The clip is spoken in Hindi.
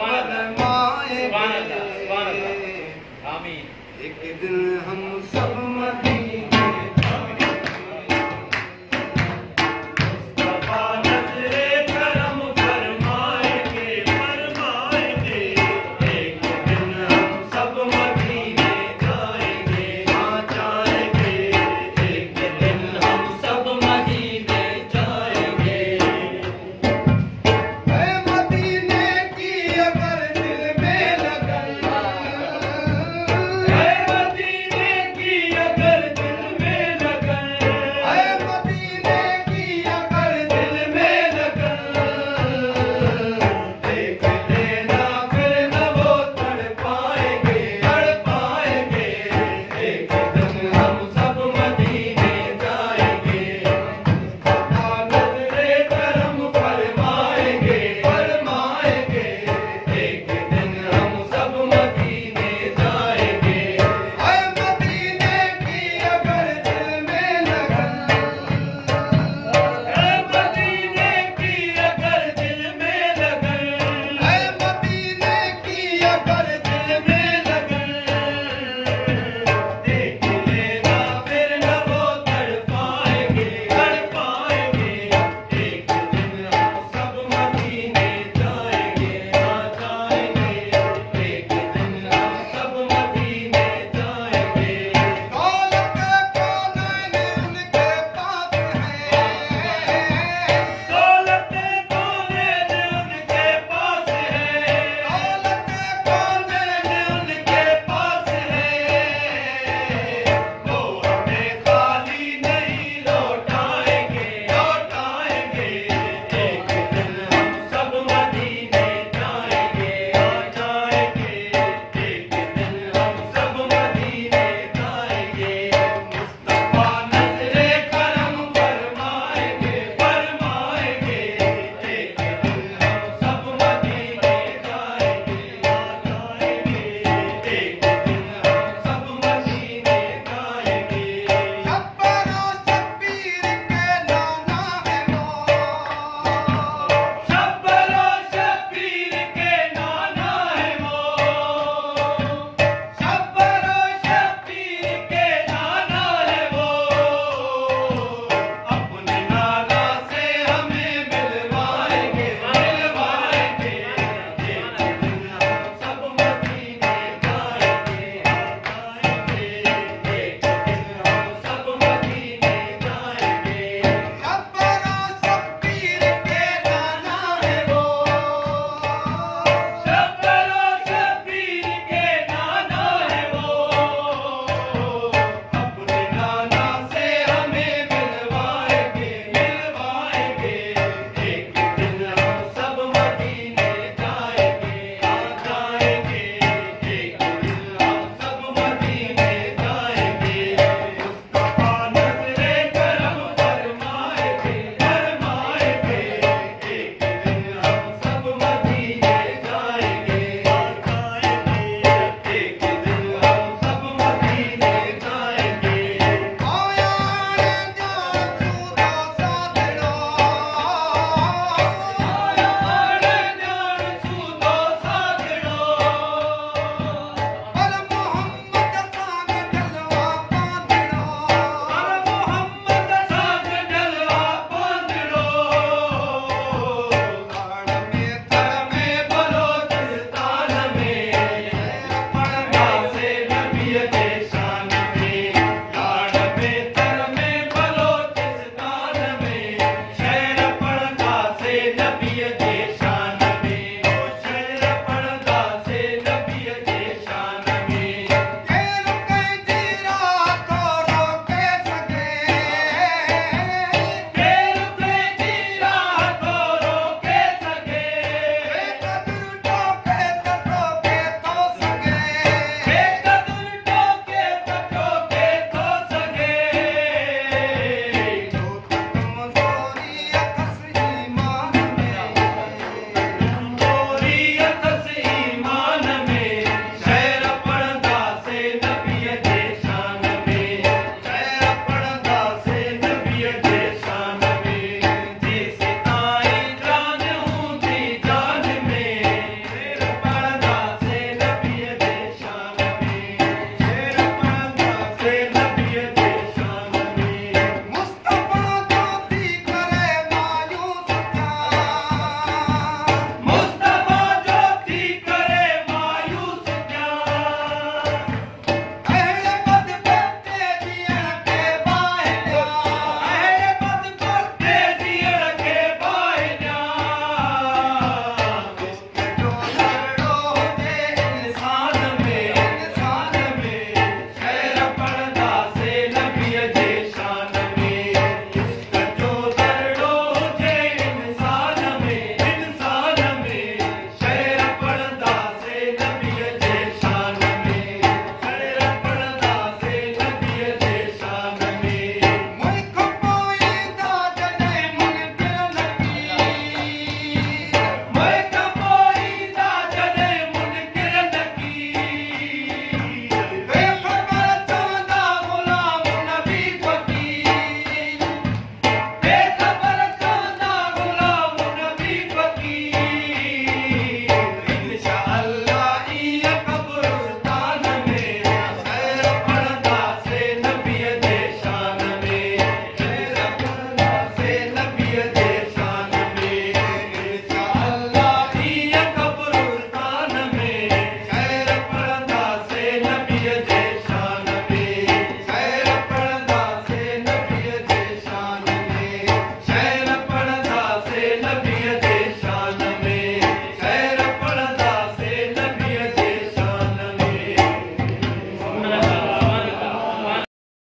फरमाएँगे आमीन। एक दिन हम सब